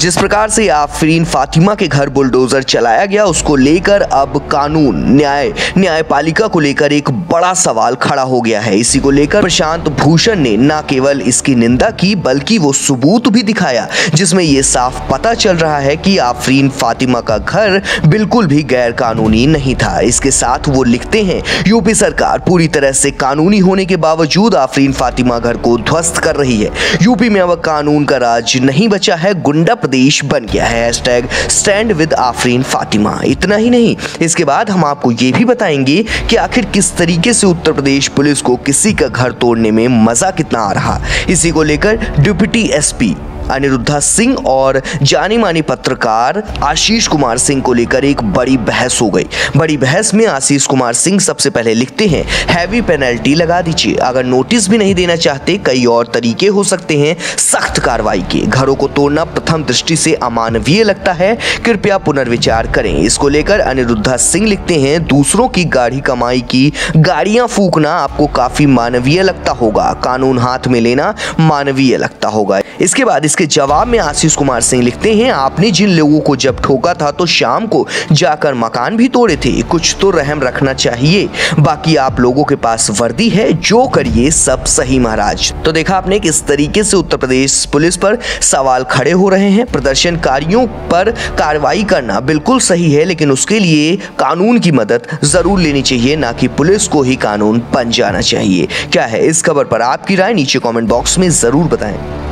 जिस प्रकार से आफरीन फातिमा के घर बुलडोजर चलाया गया, उसको लेकर अब कानून, न्याय, न्यायपालिका को लेकर एक बड़ा सवाल खड़ा हो गया है। इसी को लेकर प्रशांत भूषण ने न केवल इसकी निंदा की, बल्कि वो सबूत भी दिखाया, जिसमें ये साफ़ पता चल रहा है कि आफरीन फातिमा का घर बिल्कुल भी गैर कानूनी नहीं था। इसके साथ वो लिखते हैं, यूपी सरकार पूरी तरह से कानूनी होने के बावजूद आफरीन फातिमा घर को ध्वस्त कर रही है। यूपी में अब कानून का राज नहीं बचा है गुंडा प्रदेश बन गया है। Hashtag stand with Afreen Fatima. इतना ही नहीं, इसके बाद हम आपको ये भी बताएँगे कि आखिर किस तरीके से उत्तर प्रदेश पुलिस को किसी का घर तोड़ने में मज़ा कितना आ रहा। इसी को लेकर डिप्टी एसपी अनिरुद्धा सिंह और जानी मानी पत्रकार आशीष कुमार सिंह को लेकर एक बड़ी बहस हो गई। बड़ी बहस में आशीष कुमार सिंह सबसे पहले लिखते हैं हैवी पेनल्टी लगा दीजिए। अगर नोटिस भी नहीं देना चाहते, कई और तरीके हो सकते हैं। सख्त कार्रवाई के। घरों को तोड़ना प्रथम दृष्टि से अमानवीय लगता है। कृपया पुनर्विचार करें। इसको लेकर अनिरुद्धा सिंह लिखते हैं, दूसरों की गाढ़ी कमाई की गाड़ियाँ फूकना आपको काफ़ी मानवीय लगता होगा। कानून हाथ में लेना मानवीय लगता होगा। इसके बाद इस इसके जवाब में आशीष कुमार सिंह लिखते हैं, आपने जिन लोगों को जब ठोका था तो शाम को जाकर मकान भी तोड़े थे। कुछ तो रहम रखना चाहिए। बाकी आप लोगों के पास वर्दी है, जो करिए सब सही महाराज। तो देखा आपने किस तरीके से उत्तर प्रदेश पुलिस पर सवाल खड़े हो रहे हैं। प्रदर्शनकारियों पर कार्रवाई करना बिल्कुल सही है, लेकिन उसके लिए कानून की मदद ज़रूर लेनी चाहिए, ना कि पुलिस को ही कानून बन जाना चाहिए। क्या है इस खबर पर? आपकी राय नीचे कमेंट बॉक्स में ज़रूर बताएँ।